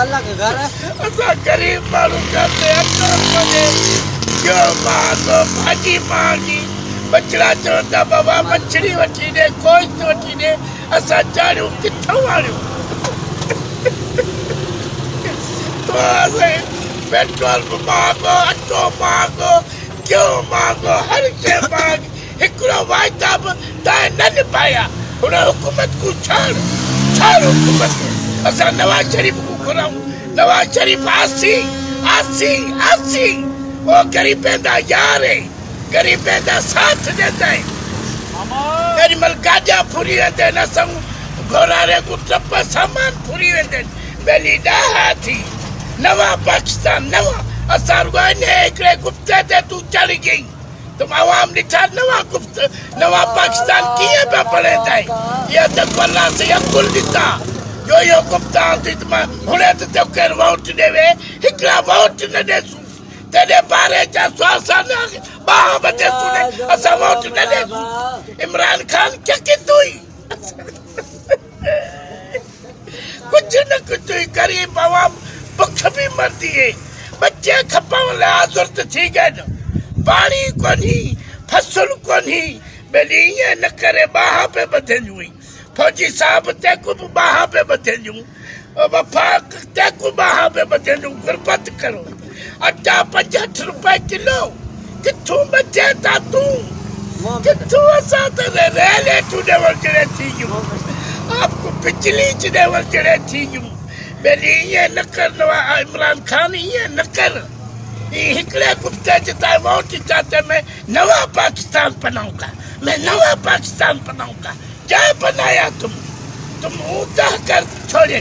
बल्ला के घर है। असां ग़रीब माण्हू जाते अटो कोन्हे ॿियो मांगो भाॼी मांगी बचड़ा चवंदा बाबा मछड़ी वठी ॾे गोश्त वठी ॾे असां चाढ़ियूं किथां आणियूं तो असां पेट्रोल बि अटो महांगो गियो महांगो हर शइ महांगी हिकिड़ो वाइदा बि तव्हां न निभाया। हुन हुकूमत को छाड़ छाड़ हुकूमत असां नवाज़ शरीफ़ को घुराऊं नवाज़ शरीफ़ आसी आसी आसी वो ग़रीबनि जा यार आहे ग़रीबनि जा साथ आहिनि तेॾी महिल गाॾिया फुरी वेंदा आहिनि असां घोड़ारे को टप सामान फुरी वेंदा ॿेली ॾाह थी नवां पाकिस्तान नवां असां रुॻो इन हिकिड़े गुफ़्ते ते तूं चढ़ी गई तुम आवाम ॾिठा नवां गुफ़्त नवां पाकिस्तान से जो इहो गुफ़्ता थी हुणे त तो केरु वोट न बाह बचे सुने असां वोट न ॾेसूं इमरान खान क्या कितुई कुछ न कुछ गरीब आवाम भुख भी मरती है बच्चे खपावन लाइ आज़ुर्त थी गए न पाणी कोन्ही फ़सल कोन्ही बेली ईअं न करे बाह पे बधियूं हुई फौजी साहब, तेकू बाह पे बधियूं वफ़ाक तेकू बाह पे बधियूं गुरबत करो। अटा पंजहठि रुपए किलो। किथों बचे था तूं? किथों असां त रेले चूॾे वगड़े थी यूँ आपको बिजली चूॾे वगड़े थी यूँ बेली ईअं न कर नवा इमरान खान ईअं न कर ये हिकड़े गुप्ते जिता वोट चाहते मैं नवा पाकिस्तान बनाऊँगा मैं नवा पाकिस्तान बनाऊँगा क्या बनाया तुम तुम ऊँचा कर छोड़े।